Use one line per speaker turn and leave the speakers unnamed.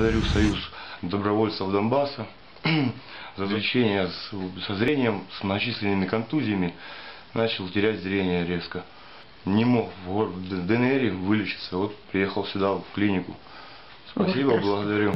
Благодарю Союз добровольцев Донбасса за лечение с- со зрением, с многочисленными контузиями. Начал терять зрение резко. Не мог в ДНР вылечиться. Вот приехал сюда, в клинику. Спасибо, благодарю.